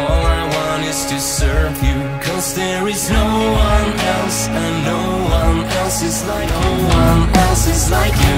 All I want is to serve you. Cause there is no one else, and no one else is like no one else is like you.